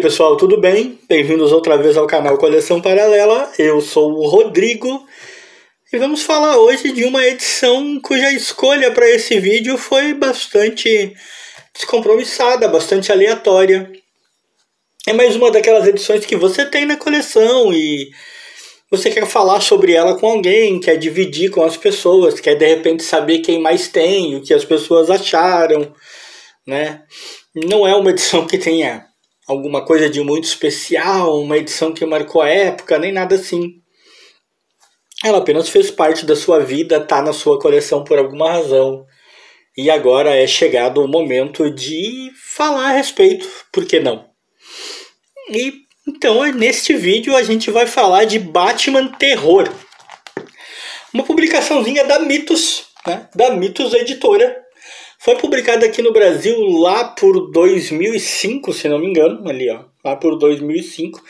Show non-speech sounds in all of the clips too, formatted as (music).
pessoal, tudo bem? Bem-vindos outra vez ao canal Coleção Paralela. Eu sou o Rodrigo e vamos falar hoje de uma edição cuja escolha para esse vídeo foi bastante descompromissada, bastante aleatória. É mais uma daquelas edições que você tem na coleção e você quer falar sobre ela com alguém, quer dividir com as pessoas, quer de repente saber quem mais tem, o que as pessoas acharam, né? Não é uma edição que tenha alguma coisa de muito especial, uma edição que marcou a época, nem nada assim. Ela apenas fez parte da sua vida, tá na sua coleção por alguma razão. E agora é chegado o momento de falar a respeito, por que não? E então, neste vídeo a gente vai falar de Batman Terror. Uma publicaçãozinha da Mitos, né? da Mitos Editora, foi publicada aqui no Brasil lá por 2005, se não me engano, ali ó, lá por 2005.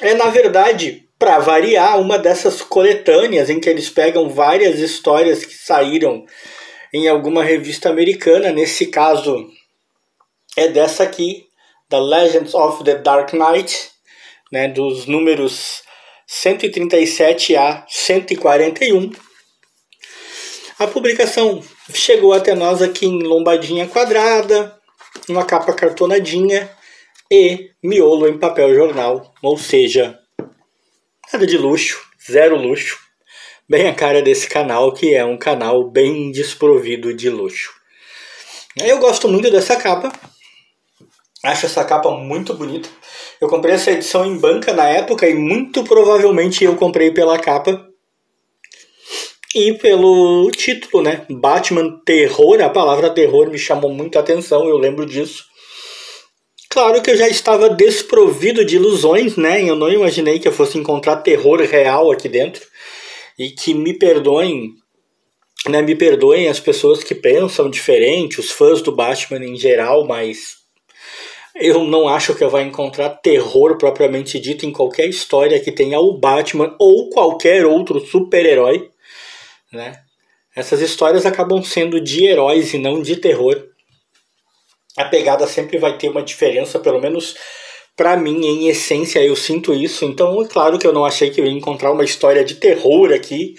É na verdade, para variar, uma dessas coletâneas em que eles pegam várias histórias que saíram em alguma revista americana. Nesse caso, é dessa aqui, The Legends of the Dark Knight, né, dos números 137 a 141. A publicação chegou até nós aqui em lombadinha quadrada, uma capa cartonadinha e miolo em papel jornal, ou seja, nada de luxo, zero luxo. Bem a cara desse canal, que é um canal bem desprovido de luxo. Eu gosto muito dessa capa. Acho essa capa muito bonita. Eu comprei essa edição em banca na época e muito provavelmente eu comprei pela capa e pelo título, né? Batman Terror, a palavra terror me chamou muita atenção, eu lembro disso. Claro que eu já estava desprovido de ilusões, né? Eu não imaginei que eu fosse encontrar terror real aqui dentro. E que me perdoem, né? Me perdoem as pessoas que pensam diferente, os fãs do Batman em geral, mas eu não acho que eu vá encontrar terror propriamente dito em qualquer história que tenha o Batman ou qualquer outro super-herói né? Essas histórias acabam sendo de heróis e não de terror. A pegada sempre vai ter uma diferença, pelo menos para mim, em essência, eu sinto isso. Então, é claro que eu não achei que eu ia encontrar uma história de terror aqui,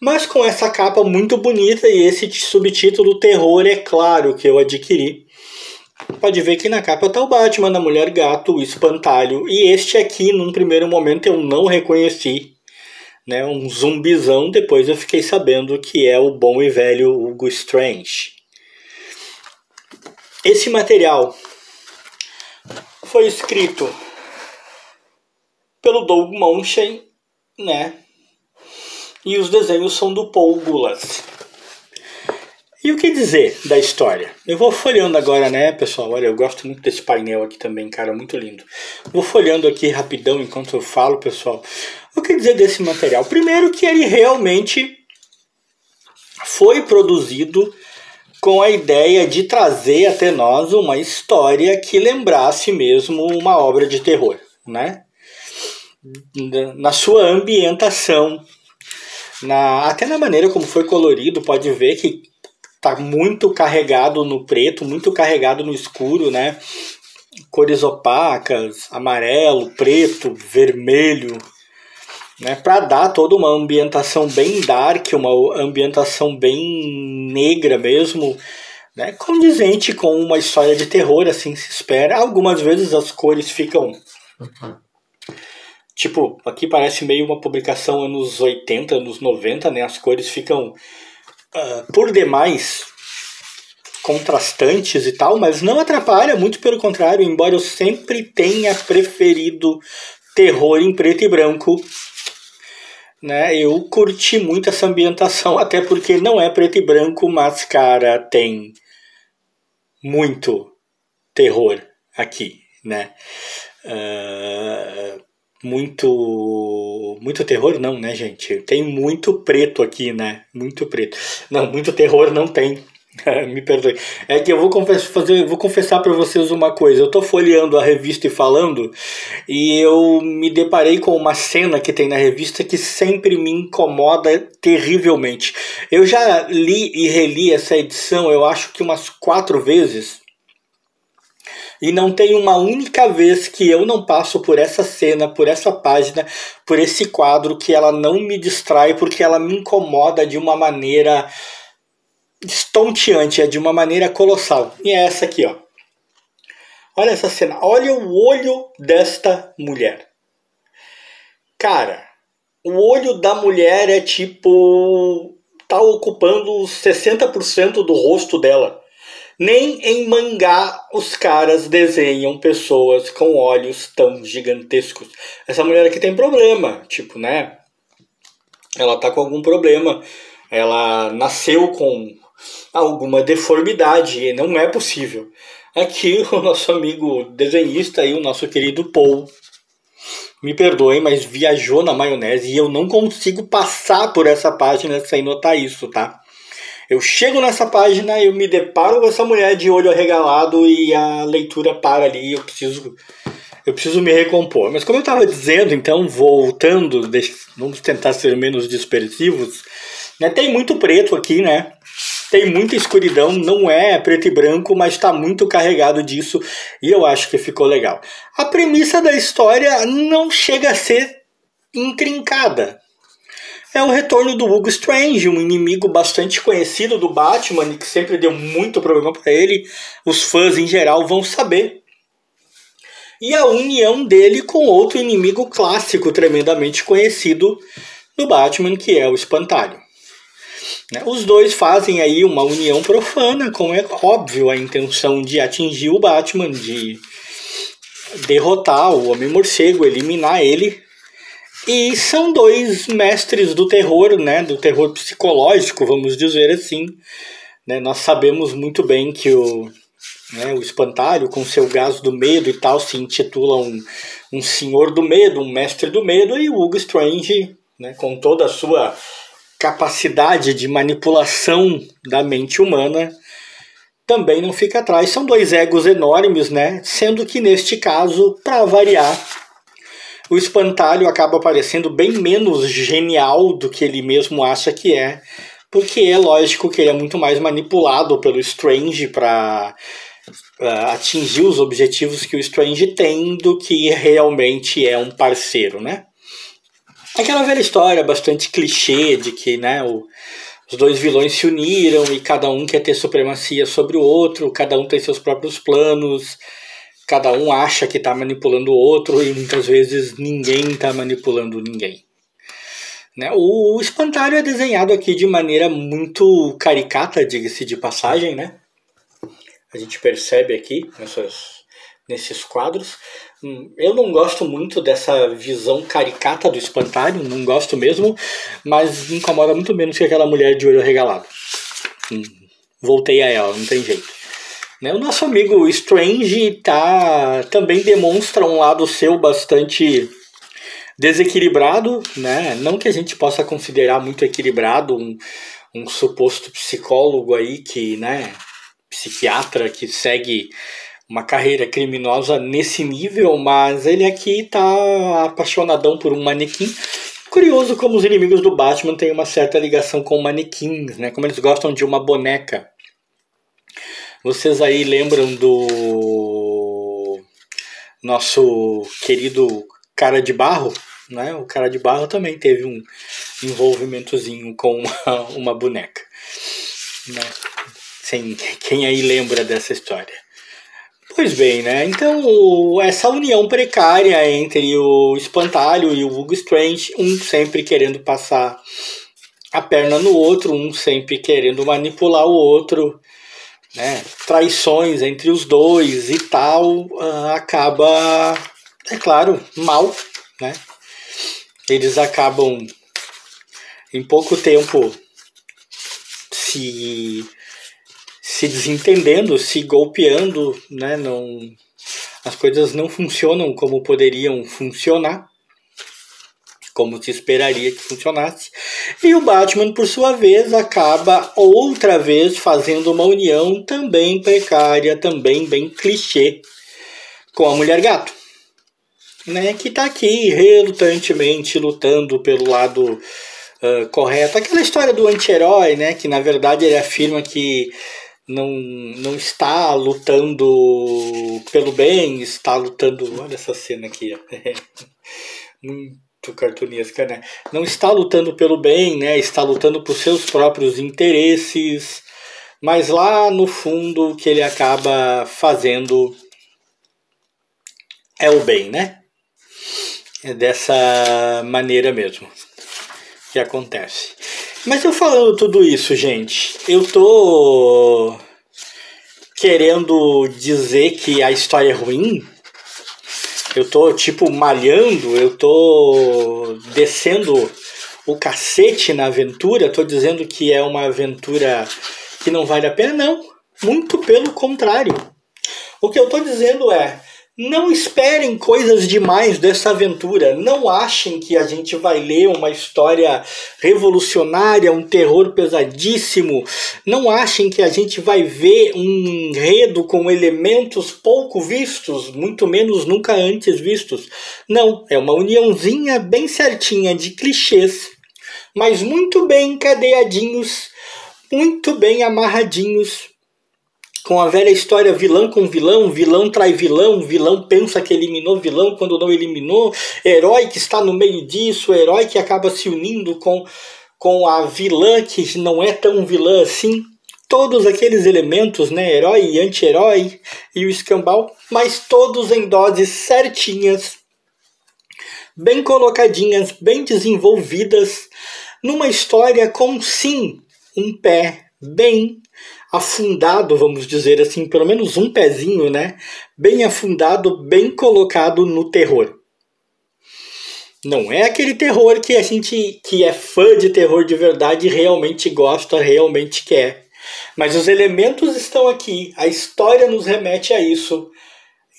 mas com essa capa muito bonita e esse subtítulo Terror, é claro que eu adquiri. Pode ver que na capa tá o Batman, a Mulher Gato, o Espantalho, e este aqui, num primeiro momento, eu não reconheci né, um zumbizão, depois eu fiquei sabendo que é o bom e velho Hugo Strange. Esse material foi escrito pelo Doug Monchen, né? E os desenhos são do Paul Gulas. E o que dizer da história? Eu vou folhando agora, né, pessoal? Olha, eu gosto muito desse painel aqui também, cara, muito lindo. Vou folhando aqui rapidão enquanto eu falo, pessoal. O que dizer desse material? Primeiro que ele realmente foi produzido com a ideia de trazer até nós uma história que lembrasse mesmo uma obra de terror, né? Na sua ambientação, na, até na maneira como foi colorido, pode ver que tá muito carregado no preto, muito carregado no escuro, né? Cores opacas, amarelo, preto, vermelho, né? Para dar toda uma ambientação bem dark, uma ambientação bem negra mesmo, né? Condizente com uma história de terror, assim se espera. Algumas vezes as cores ficam Tipo, aqui parece meio uma publicação anos 80, anos 90, né? As cores ficam uh, por demais contrastantes e tal, mas não atrapalha, muito pelo contrário, embora eu sempre tenha preferido terror em preto e branco, né? Eu curti muito essa ambientação, (laughs) até porque não é preto e branco, mas cara, tem muito terror aqui, né? Uh, muito muito terror não, né, gente? Tem muito preto aqui, né? Muito preto. Não, muito terror não tem. (laughs) Me perdoe. É que eu vou confessar, fazer, vou confessar para vocês uma coisa. Eu tô folheando a revista e falando, e eu me deparei com uma cena que tem na revista que sempre me incomoda terrivelmente. Eu já li e reli essa edição, eu acho que umas quatro vezes. E não tem uma única vez que eu não passo por essa cena, por essa página, por esse quadro que ela não me distrai porque ela me incomoda de uma maneira estonteante, é de uma maneira colossal. E é essa aqui, ó. Olha essa cena, olha o olho desta mulher. Cara, o olho da mulher é tipo tá ocupando 60% do rosto dela. Nem em mangá os caras desenham pessoas com olhos tão gigantescos. Essa mulher aqui tem problema, tipo, né? Ela tá com algum problema. Ela nasceu com alguma deformidade e não é possível. Aqui (laughs) o nosso amigo desenhista e o nosso querido Paul me perdoem, mas viajou na maionese e eu não consigo passar por essa página sem notar isso, tá? Eu chego nessa página, eu me deparo com essa mulher de olho arregalado e a leitura para ali. Eu preciso, eu preciso me recompor. Mas como eu estava dizendo, então voltando, vamos tentar ser menos dispersivos. Né? Tem muito preto aqui, né? Tem muita escuridão, não é preto e branco, mas está muito carregado disso e eu acho que ficou legal. A premissa da história não chega a ser intrincada, é o retorno do Hugo Strange, um inimigo bastante conhecido do Batman que sempre deu muito problema para ele. Os fãs em geral vão saber. E a união dele com outro inimigo clássico tremendamente conhecido do Batman, que é o Espantalho. Né, os dois fazem aí uma união profana, com é óbvio a intenção de atingir o Batman, de derrotar o Homem-Morcego, eliminar ele e são dois mestres do terror, né, do terror psicológico, vamos dizer assim. Né, nós sabemos muito bem que o, né, o espantalho, com seu gás do medo e tal, se intitula um, um senhor do medo, um mestre do medo, e o Hugo Strange, né, com toda a sua capacidade de manipulação da mente humana, também não fica atrás. São dois egos enormes, né? Sendo que neste caso, para variar, o espantalho acaba parecendo bem menos genial do que ele mesmo acha que é, porque é lógico que ele é muito mais manipulado pelo Strange para uh, atingir os objetivos que o Strange tem do que realmente é um parceiro, né? Aquela velha história bastante clichê de que né, o, os dois vilões se uniram e cada um quer ter supremacia sobre o outro, cada um tem seus próprios planos, cada um acha que está manipulando o outro e muitas vezes ninguém está manipulando ninguém. Né? O, espantalho é desenhado aqui de maneira muito caricata, diga-se de passagem, né? A gente percebe aqui nessas, nesses quadros. Hum, eu não gosto muito dessa visão caricata do espantalho, não gosto mesmo, mas incomoda muito menos que aquela mulher de olho regalado. Hum, voltei a ela, não tem jeito. Né? O nosso amigo Strange tá, também demonstra um lado seu bastante desequilibrado, né? Não que a gente possa considerar muito equilibrado um, um suposto psicólogo aí que, né, psiquiatra que segue uma carreira criminosa nesse nível, mas ele aqui tá apaixonadão por um manequim. Curioso como os inimigos do Batman têm uma certa ligação com manequins, né? Como eles gostam de uma boneca. Vocês aí lembram do nosso querido Cara de Barro? Né? O Cara de Barro também teve um envolvimentozinho com uma, uma boneca. Né? Quem aí lembra dessa história? Pois bem, né? Então, essa união precária entre o Espantalho e o Hugo Strange, um sempre querendo passar a perna no outro, um sempre querendo manipular o outro, né, traições entre os dois e tal, uh, acaba, é claro, mal, né? Eles acabam em pouco tempo se se desentendendo, se golpeando, né? Não, as coisas não funcionam como poderiam funcionar como se esperaria que funcionasse. E o Batman, por sua vez, acaba outra vez fazendo uma união também precária, também bem clichê, com a Mulher Gato. Né, que está aqui relutantemente lutando pelo lado uh, correto. Aquela história do anti-herói, né, que na verdade ele afirma que não, não está lutando pelo bem, está lutando. Olha essa cena aqui, (laughs) muito cartunesca, né? Não está lutando pelo bem, né? Está lutando por seus próprios interesses, mas lá no fundo o que ele acaba fazendo é o bem, né? É dessa maneira mesmo que acontece. Mas eu falando tudo isso, gente, eu tô querendo dizer que a história é ruim. Eu tô tipo malhando, eu tô descendo o cacete na aventura, tô dizendo que é uma aventura que não vale a pena, não. Muito pelo contrário. O que eu tô dizendo é, não esperem coisas demais dessa aventura. Não achem que a gente vai ler uma história revolucionária, um terror pesadíssimo. Não achem que a gente vai ver um enredo com elementos pouco vistos, muito menos nunca antes vistos. Não, é uma uniãozinha bem certinha de clichês, mas muito bem encadeadinhos, muito bem amarradinhos com a velha história vilão com vilão, vilão trai vilão, vilão pensa que eliminou vilão quando não eliminou, herói que está no meio disso, herói que acaba se unindo com, com a vilã que não é tão vilã assim. Todos aqueles elementos, né, herói e anti-herói e o escambau, mas todos em doses certinhas, bem colocadinhas, bem desenvolvidas, numa história com sim um pé bem afundado, vamos dizer assim, pelo menos um pezinho, né? Bem afundado, bem colocado no terror. Não é aquele terror que a gente que é fã de terror de verdade realmente gosta, realmente quer. Mas os elementos estão aqui, a história nos remete a isso.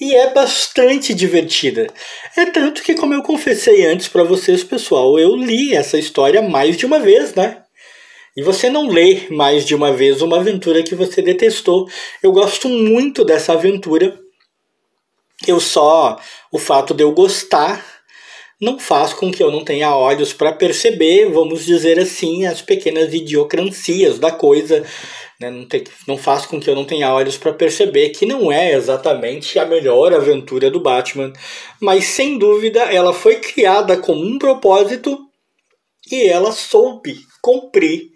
E é bastante divertida. É tanto que, como eu confessei antes para vocês, pessoal, eu li essa história mais de uma vez, né? E você não lê mais de uma vez uma aventura que você detestou. Eu gosto muito dessa aventura. Eu só. O fato de eu gostar não faz com que eu não tenha olhos para perceber, vamos dizer assim, as pequenas idiocrancias da coisa. Né? Não, tem, não faz com que eu não tenha olhos para perceber que não é exatamente a melhor aventura do Batman, mas sem dúvida ela foi criada com um propósito e ela soube cumprir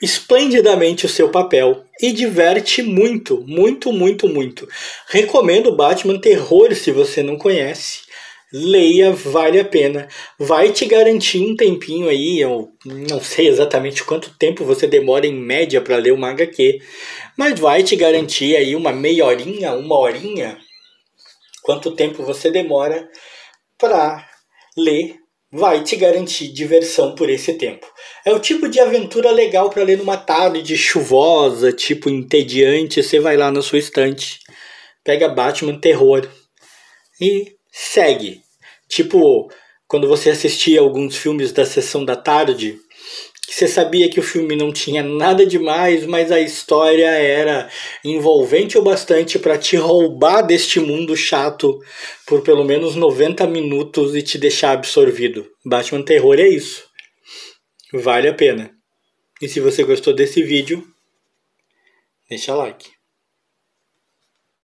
esplendidamente o seu papel e diverte muito, muito, muito, muito. Recomendo Batman Terror se você não conhece. Leia, vale a pena. Vai te garantir um tempinho aí, eu não sei exatamente quanto tempo você demora em média para ler uma HQ, mas vai te garantir aí uma meia horinha, uma horinha, quanto tempo você demora para ler vai te garantir diversão por esse tempo. É o tipo de aventura legal para ler numa tarde chuvosa, tipo entediante, você vai lá na sua estante, pega Batman Terror e segue. Tipo, quando você assistia alguns filmes da sessão da tarde, você sabia que o filme não tinha nada demais, mas a história era envolvente o bastante para te roubar deste mundo chato por pelo menos 90 minutos e te deixar absorvido. Batman Terror é isso. Vale a pena. E se você gostou desse vídeo, deixa like.